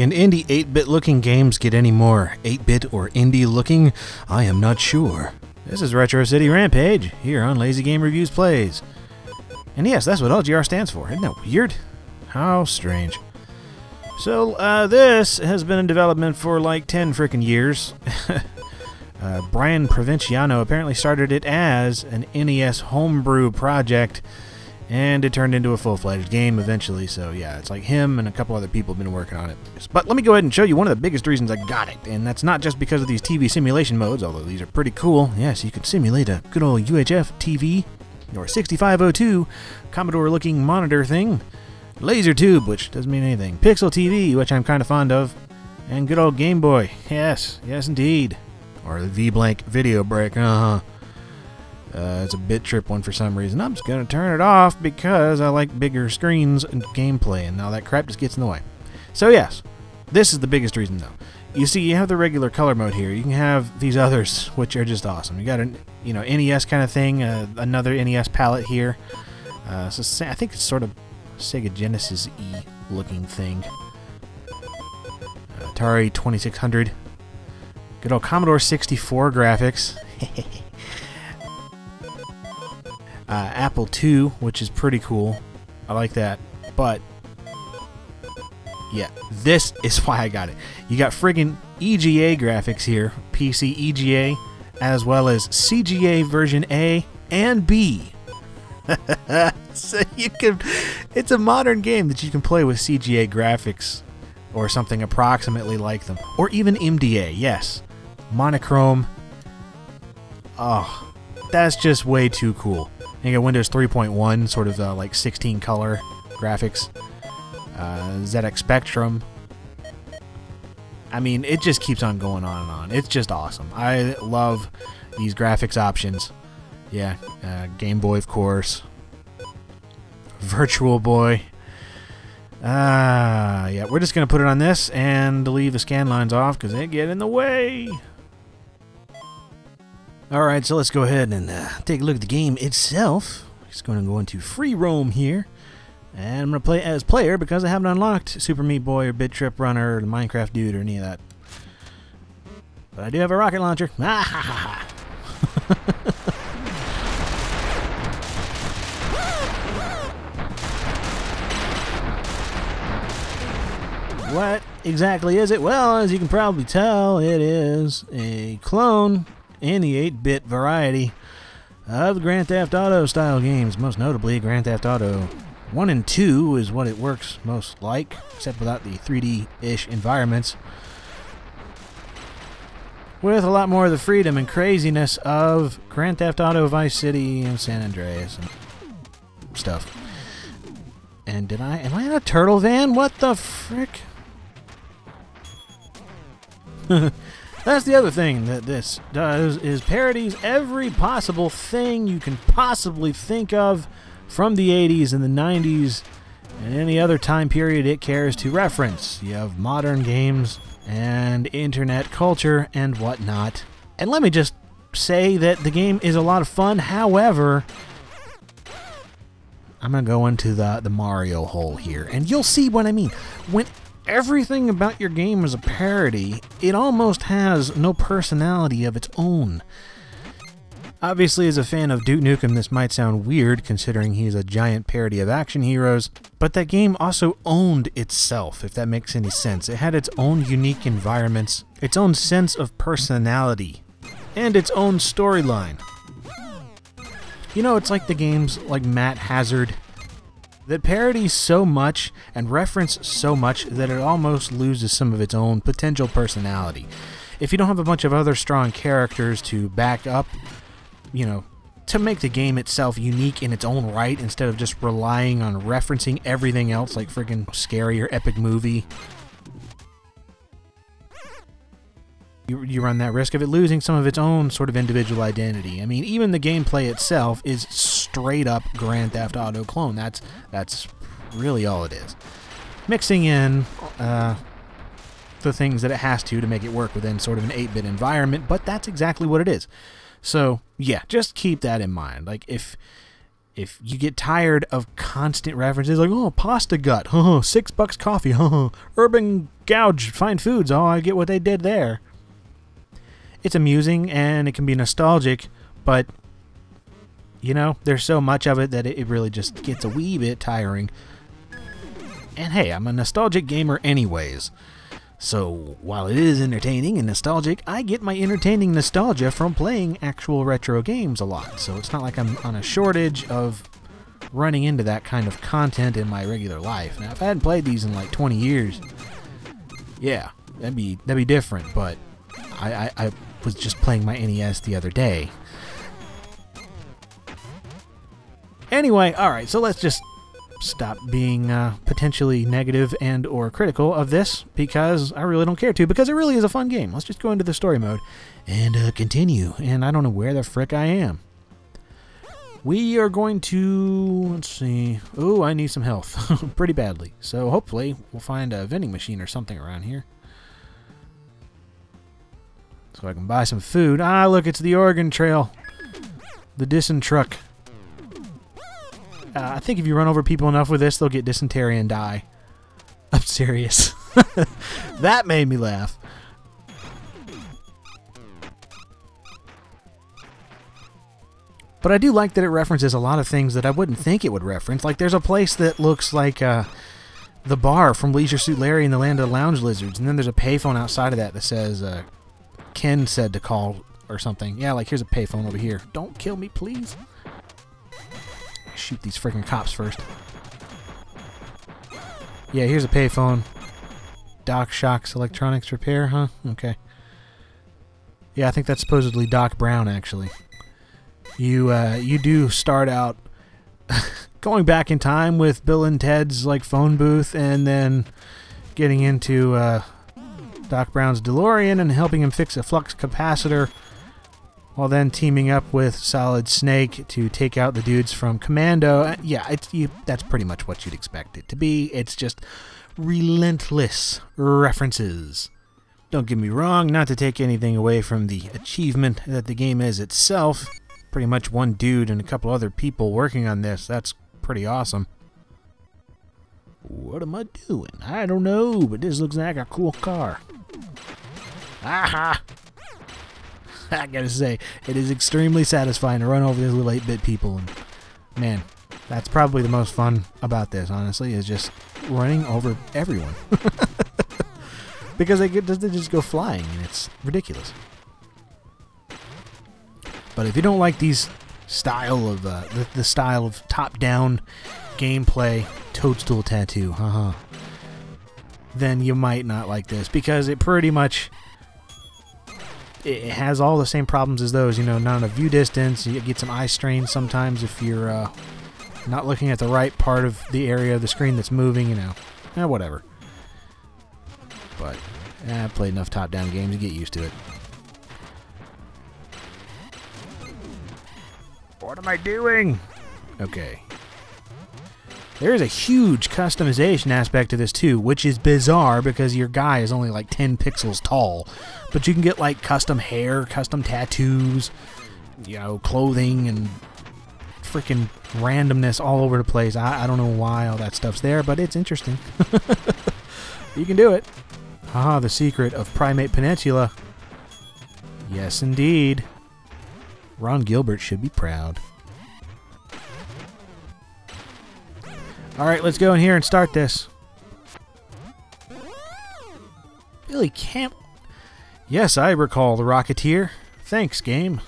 Can indie 8 bit looking games get any more 8 bit or indie looking? I am not sure. This is Retro City Rampage, here on Lazy Game Reviews Plays. And yes, that's what LGR stands for. Isn't that weird? How strange. So, uh, this has been in development for like 10 freaking years. uh, Brian Provinciano apparently started it as an NES homebrew project and it turned into a full-fledged game eventually. So yeah, it's like him and a couple other people have been working on it. But let me go ahead and show you one of the biggest reasons I got it, and that's not just because of these TV simulation modes, although these are pretty cool. Yes, you can simulate a good old UHF TV or 6502 Commodore-looking monitor thing, Laser Tube, which doesn't mean anything, Pixel TV, which I'm kind of fond of, and good old Game Boy. Yes, yes indeed. Or the V-Blank Video Break. Uh-huh. Uh, it's a bit trip one for some reason. I'm just going to turn it off because I like bigger screens and gameplay, and all that crap just gets in the way. So, yes, this is the biggest reason, though. You see, you have the regular color mode here. You can have these others, which are just awesome. You got a you know NES kind of thing, uh, another NES palette here. Uh, so I think it's sort of Sega Genesis E looking thing. Atari 2600. Good old Commodore 64 graphics. uh, Apple II, which is pretty cool. I like that. But, yeah, this is why I got it. You got friggin' EGA graphics here, PC EGA, as well as CGA version A and B. so you can, it's a modern game that you can play with CGA graphics or something approximately like them, or even MDA. Yes, monochrome. Oh, that's just way too cool. You got Windows 3.1, sort of uh, like 16 color graphics. Uh, ZX Spectrum. I mean, it just keeps on going on and on. It's just awesome. I love these graphics options. Yeah, uh, Game Boy, of course. Virtual Boy. Ah, yeah, we're just going to put it on this and leave the scan lines off because they get in the way. Alright, so let's go ahead and uh, take a look at the game itself. Just going to go into free roam here. And I'm going to play as player because I haven't unlocked Super Meat Boy or Bit Trip Runner or the Minecraft Dude or any of that. But I do have a rocket launcher. Ah ha ha ha. what exactly is it? Well, as you can probably tell, it is a clone in the 8-bit variety of Grand Theft Auto style games, most notably Grand Theft Auto 1 and 2 is what it works most like, except without the 3D-ish environments. With a lot more of the freedom and craziness of Grand Theft Auto Vice City and San Andreas and stuff. And did I... Am I in a turtle van? What the frick? That's the other thing that this does is parodies every possible thing you can possibly think of from the 80s and the 90s and any other time period it cares to reference. You have modern games and internet culture and whatnot. And let me just say that the game is a lot of fun. However, I'm going to go into the, the Mario hole here, and you'll see what I mean. When everything about your game is a parody, it almost has no personality of its own. Obviously, as a fan of Duke Nukem, this might sound weird considering he's a giant parody of action heroes, but that game also owned itself, if that makes any sense. It had its own unique environments, its own sense of personality, and its own storyline. You know, it's like the games like Matt Hazard that parodies so much and reference so much that it almost loses some of its own potential personality. If you don't have a bunch of other strong characters to back up you know, to make the game itself unique in its own right instead of just relying on referencing everything else like friggin' scary or epic movie. You, you run that risk of it losing some of its own sort of individual identity. I mean, even the gameplay itself is straight up Grand Theft Auto clone. That's that's really all it is. Mixing in uh, the things that it has to to make it work within sort of an 8-bit environment, but that's exactly what it is. So yeah, just keep that in mind. Like if if you get tired of constant references like oh pasta gut, huh, six bucks coffee, huh, urban gouge, fine foods, oh I get what they did there. It's amusing and it can be nostalgic, but you know there's so much of it that it really just gets a wee bit tiring. And hey, I'm a nostalgic gamer anyways. So, while it is entertaining and nostalgic, I get my entertaining nostalgia from playing actual retro games a lot. So, it's not like I'm on a shortage of running into that kind of content in my regular life. Now, if I hadn't played these in like 20 years, yeah, that'd be that'd be different. But I, I, I was just playing my NES the other day. Anyway, all right, so let's just stop being uh, potentially negative and or critical of this because I really don't care to because it really is a fun game. Let's just go into the story mode and uh, continue. And I don't know where the frick I am. We are going to let's see. Oh, I need some health pretty badly. So hopefully we'll find a vending machine or something around here. So I can buy some food. Ah, look, it's the Oregon Trail. The Disson truck. Uh, I think if you run over people enough with this, they'll get dysentery and die. I'm serious. that made me laugh. But I do like that it references a lot of things that I wouldn't think it would reference. Like there's a place that looks like uh, the bar from Leisure Suit Larry in the Land of the Lounge Lizards, and then there's a payphone outside of that that says uh, Ken said to call or something. Yeah, like here's a payphone over here. Don't kill me, please shoot these freaking cops first. Yeah, here's a payphone. Doc Shocks Electronics Repair, huh? Okay. Yeah, I think that's supposedly Doc Brown, actually. You, uh, you do start out going back in time with Bill and Ted's, like, phone booth, and then getting into, uh, Doc Brown's DeLorean and helping him fix a flux capacitor while then teaming up with Solid Snake to take out the dudes from Commando. Uh, yeah, you, that's pretty much what you'd expect it to be. It's just relentless references. Don't get me wrong, not to take anything away from the achievement that the game is itself. Pretty much one dude and a couple other people working on this. That's pretty awesome. What am I doing? I don't know, but this looks like a cool car. Aha! I gotta say, it is extremely satisfying to run over these little 8-bit people. And man, that's probably the most fun about this, honestly, is just running over everyone. because they, get, they just go flying, and it's ridiculous. But if you don't like these style of uh, the, the style of top-down gameplay, Toadstool Tattoo, haha, then you might not like this because it pretty much it has all the same problems as those. You know, not enough view distance. You get some eye strain sometimes if you're uh, not looking at the right part of the area of the screen that's moving. You know, eh, whatever. But eh, I've played enough top-down games to get used to it. What am I doing? Okay. There is a huge customization aspect to this too, which is bizarre because your guy is only like 10 pixels tall. But you can get like custom hair, custom tattoos, you know, clothing and freaking randomness all over the place. I, I don't know why all that stuff's there, but it's interesting. you can do it. Ah, the secret of Primate Peninsula. Yes, indeed. Ron Gilbert should be proud. Alright, let's go in here and start this. Billy Camp. Yes, I recall the Rocketeer. Thanks, game.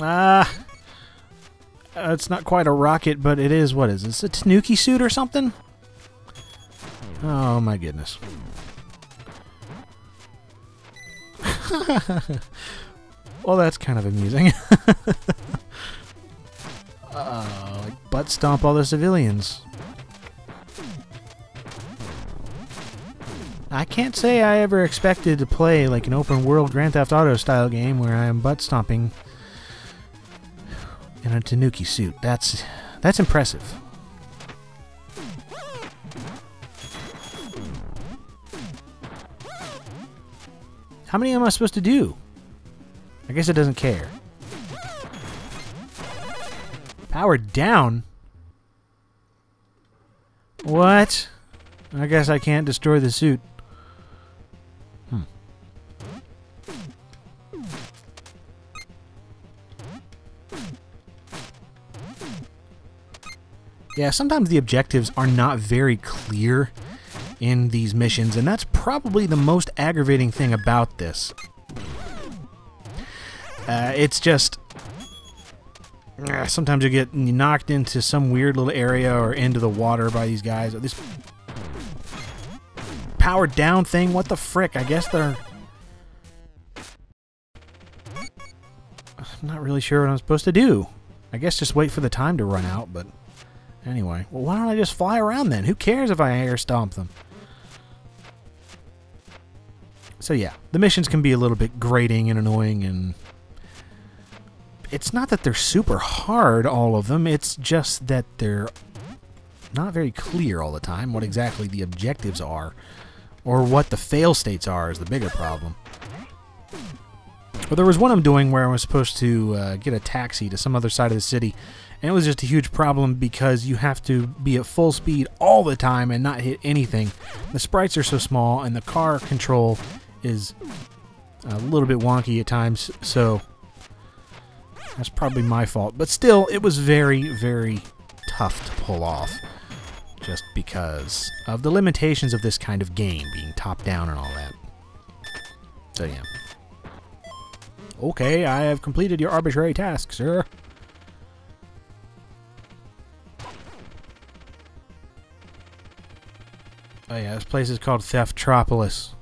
Ah. Uh, it's not quite a rocket, but it is, what is this, a Tanuki suit or something? Oh my goodness. Well, that's kind of amusing. uh, like butt stomp all the civilians. I can't say I ever expected to play like an open world Grand Theft Auto style game where I am butt stomping in a Tanuki suit. That's that's impressive. How many am I supposed to do? I guess it doesn't care. Powered down? What? I guess I can't destroy the suit. Hmm. Yeah, sometimes the objectives are not very clear in these missions, and that's probably the most aggravating thing about this. Uh, it's just uh, sometimes you get knocked into some weird little area or into the water by these guys. This powered down thing, what the frick? I guess they're. I'm not really sure what I'm supposed to do. I guess just wait for the time to run out, but anyway. Well, why don't I just fly around then? Who cares if I air stomp them? So yeah, the missions can be a little bit grating and annoying and it's not that they're super hard, all of them. It's just that they're not very clear all the time what exactly the objectives are or what the fail states are is the bigger problem. Well, there was one I'm doing where I was supposed to uh, get a taxi to some other side of the city, and it was just a huge problem because you have to be at full speed all the time and not hit anything. The sprites are so small, and the car control is a little bit wonky at times, so that's probably my fault. But still, it was very, very tough to pull off. Just because of the limitations of this kind of game, being top-down and all that. So, yeah. Okay, I have completed your arbitrary task, sir. Oh yeah, this place is called Theftropolis.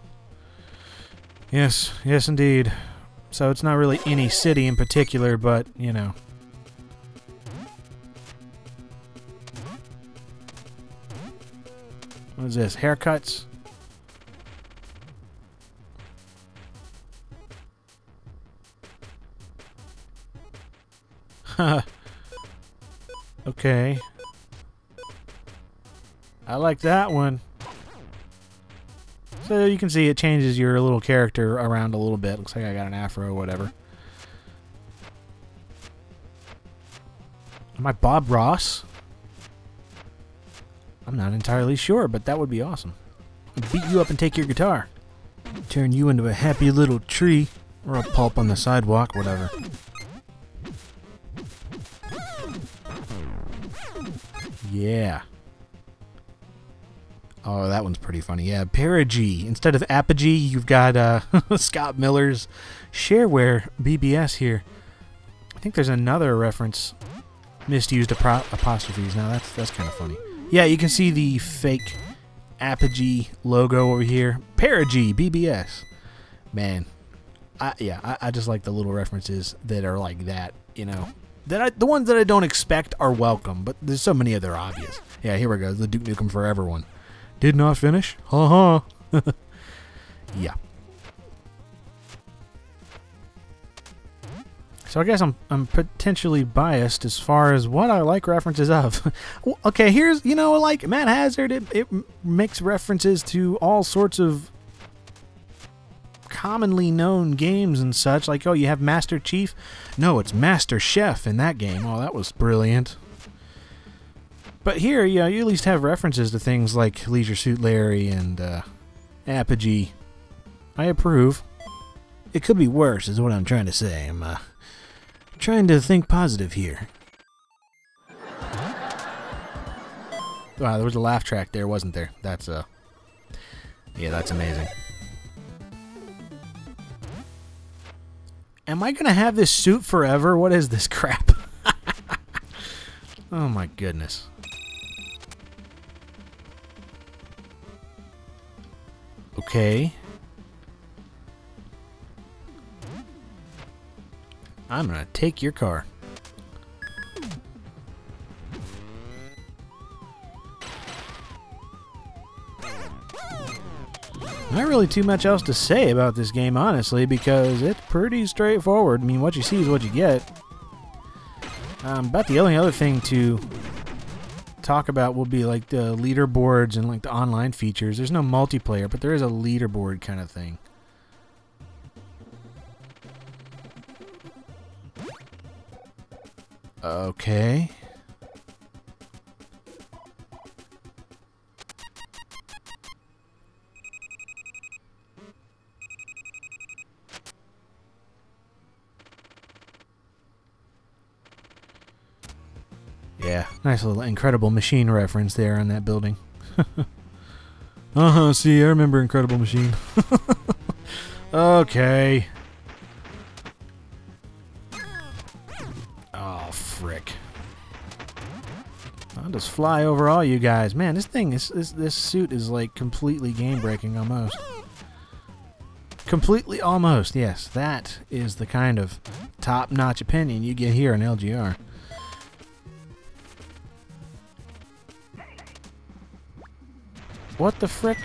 Yes, yes indeed. So it's not really any city in particular, but, you know. What is this? Haircuts? okay. I like that one. So you can see it changes your little character around a little bit. Looks like I got an afro or whatever. Am I Bob Ross? I'm not entirely sure, but that would be awesome. I'd beat you up and take your guitar. Turn you into a happy little tree. Or a pulp on the sidewalk, whatever. Yeah. Oh, that one's pretty funny. Yeah, Perigee. Instead of Apogee, you've got uh, Scott Miller's Shareware BBS here. I think there's another reference. Misused apostrophes. Now that's that's kind of funny. Yeah, you can see the fake Apogee logo over here. Perigee BBS. Man, I, yeah, I, I just like the little references that are like that. You know, that I, the ones that I don't expect are welcome, but there's so many of they're obvious. Yeah, here we go. The Duke Nukem Forever one. Did not finish? Ha ha. yeah. So I guess I'm I'm potentially biased as far as what I like references of. okay, here's you know like Matt Hazard. It, it makes references to all sorts of commonly known games and such. Like oh, you have Master Chief. No, it's Master Chef in that game. Oh, that was brilliant. But here, you know, you at least have references to things like Leisure Suit Larry and uh, Apogee. I approve. It could be worse, is what I'm trying to say. I'm uh, trying to think positive here. Wow, there was a laugh track there, wasn't there? That's uh, yeah, that's amazing. Am I gonna have this suit forever? What is this crap? oh my goodness. Okay. I'm gonna take your car. Not really too much else to say about this game, honestly, because it's pretty straightforward. I mean, what you see is what you get. Um, about the only other thing to talk about will be like the leaderboards and like the online features. There's no multiplayer, but there is a leaderboard kind of thing. Okay. Nice little incredible machine reference there on that building. uh-huh, see, I remember Incredible Machine. okay. Oh, frick. I'll just fly over all you guys. Man, this thing is this this suit is like completely game breaking almost. Completely almost, yes. That is the kind of top notch opinion you get here in LGR. What the frick?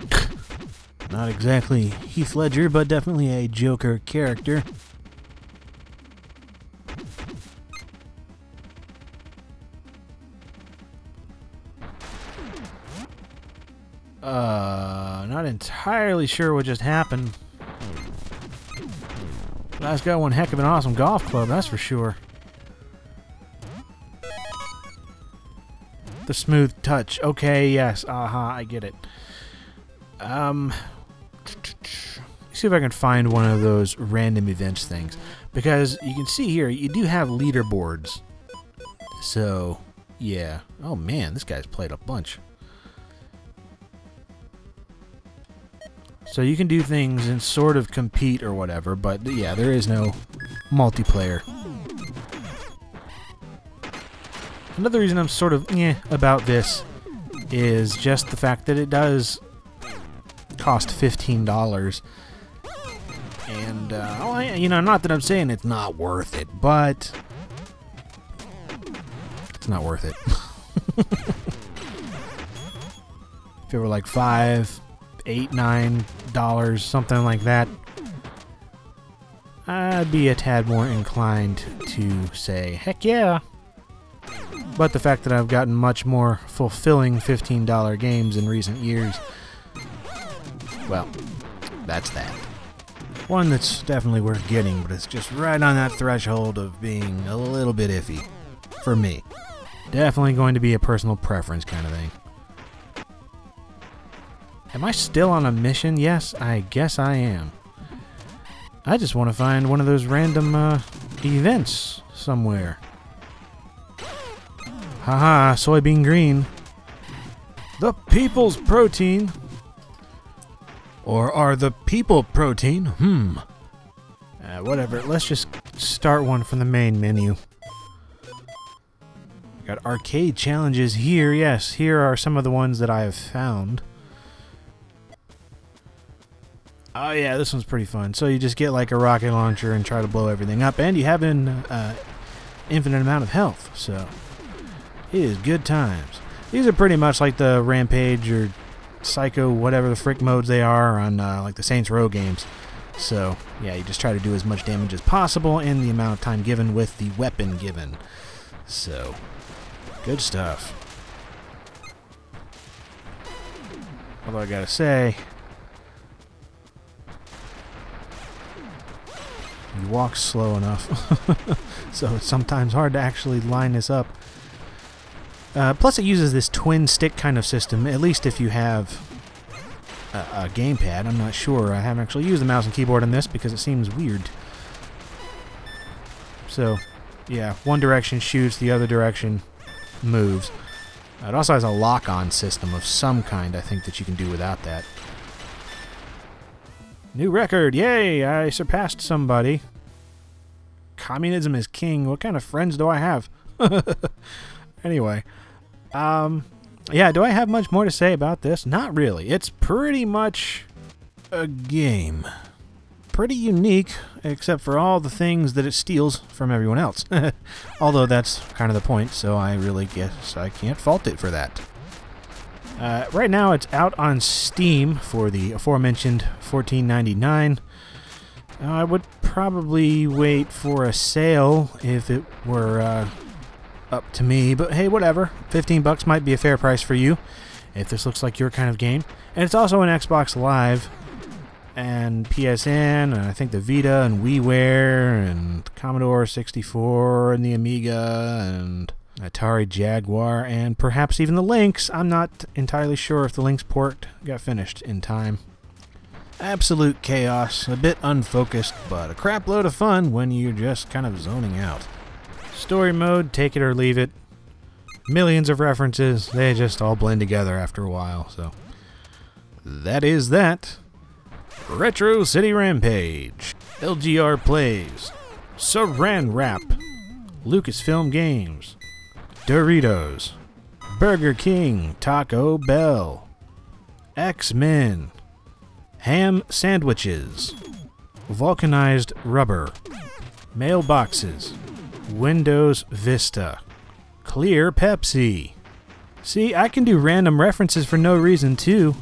Not exactly Heath Ledger, but definitely a Joker character. Uh, not entirely sure what just happened. That's got one heck of an awesome golf club, that's for sure. The smooth touch. Okay, yes. Uh-huh, I get it. Um, see if I can find one of those random events things. Because you can see here, you do have leaderboards. So, yeah. Oh man, this guy's played a bunch. So you can do things and sort of compete or whatever, but yeah, there is no multiplayer. Another reason I'm sort of eh about this is just the fact that it does cost $15. And, uh, well, you know, not that I'm saying it's not worth it, but it's not worth it. if it were like five, eight, nine dollars, something like that, I'd be a tad more inclined to say, heck yeah. But the fact that I've gotten much more fulfilling $15 games in recent years, well, that's that. One that's definitely worth getting, but it's just right on that threshold of being a little bit iffy. For me. Definitely going to be a personal preference kind of thing. Am I still on a mission? Yes, I guess I am. I just want to find one of those random uh, events somewhere. Haha, soybean green. The people's protein. Or are the people protein? Hmm. Uh, whatever, let's just start one from the main menu. Got arcade challenges here. Yes, here are some of the ones that I have found. Oh yeah, this one's pretty fun. So you just get like a rocket launcher and try to blow everything up, and you have an uh, infinite amount of health. So it is good times. These are pretty much like the Rampage or Psycho, whatever the frick modes they are on uh, like the Saints Row games. So, yeah, you just try to do as much damage as possible in the amount of time given with the weapon given. So, good stuff. Although I gotta say, you walk slow enough, so it's sometimes hard to actually line this up. Uh, plus, it uses this twin stick kind of system, at least if you have a, a gamepad. I'm not sure. I haven't actually used the mouse and keyboard on this because it seems weird. So, yeah, one direction shoots, the other direction moves. it also has a lock-on system of some kind, I think, that you can do without that. New record! Yay! I surpassed somebody. Communism is king. What kind of friends do I have? anyway, um, yeah, do I have much more to say about this? Not really. It's pretty much a game. Pretty unique, except for all the things that it steals from everyone else. Although that's kind of the point, so I really guess I can't fault it for that. Uh, right now, it's out on Steam for the aforementioned $14.99. Uh, I would probably wait for a sale if it were uh, up to me, but hey, whatever. 15 bucks might be a fair price for you if this looks like your kind of game. And it's also an Xbox Live, and PSN, and I think the Vita and WiiWare, and Commodore 64, and the Amiga, and Atari Jaguar, and perhaps even the Lynx. I'm not entirely sure if the Lynx port got finished in time. Absolute chaos, a bit unfocused, but a crap load of fun when you're just kind of zoning out. Story mode, take it or leave it. Millions of references, they just all blend together after a while, so. That is that. Retro City Rampage, LGR Plays, Saran Wrap, Lucasfilm Games, Doritos, Burger King, Taco Bell, X Men, Ham Sandwiches, Vulcanized Rubber, Mailboxes, Windows Vista, Clear Pepsi. See, I can do random references for no reason too.